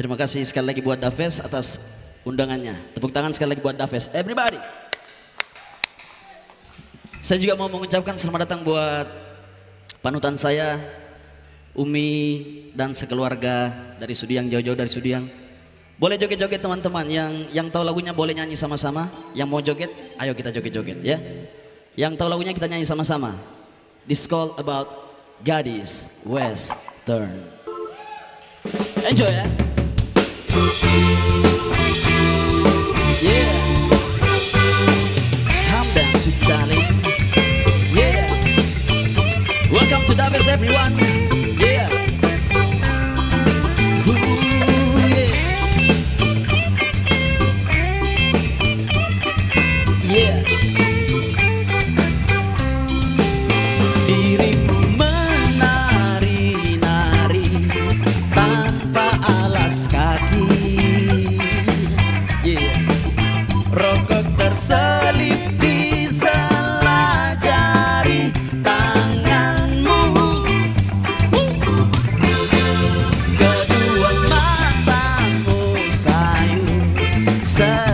Terima kasih sekali lagi buat Daves atas undangannya. Tepuk tangan sekali lagi buat Daves. Everybody. Saya juga mau mengucapkan selamat datang buat panutan saya, Umi dan sekeluarga dari Sudiang jauh-jauh dari Sudiang. Boleh joget-joget teman-teman yang yang tahu lagunya boleh nyanyi sama-sama. Yang mau joget, ayo kita joget-joget ya. Yang tahu lagunya kita nyanyi sama-sama. This call about Gadis Western. Enjoy ya. Yeah. Down. Yeah. Welcome to Davis, everyone. side.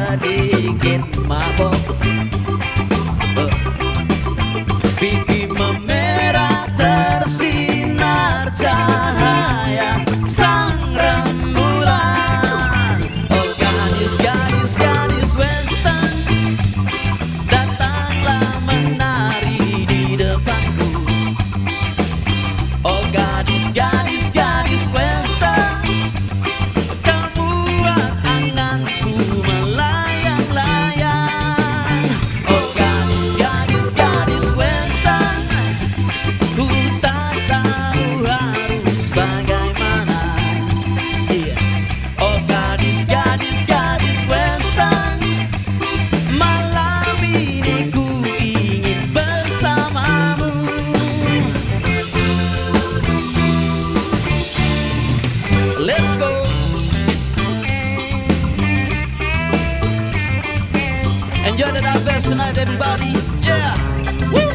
Enjoy the fest tonight everybody. Yeah. Woo!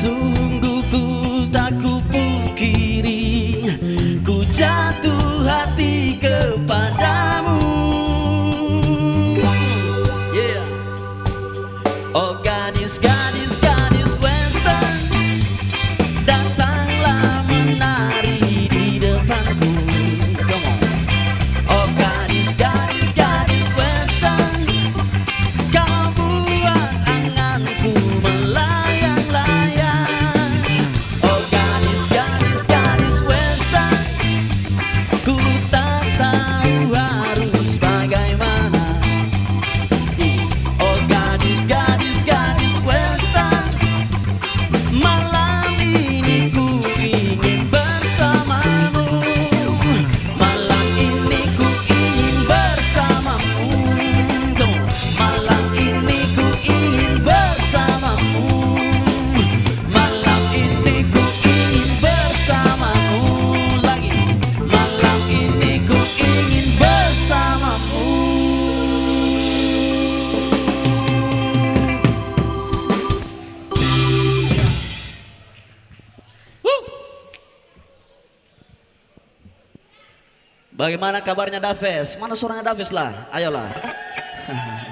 slow Bagaimana kabarnya Daves? Mana suaranya Daves lah? Ayolah.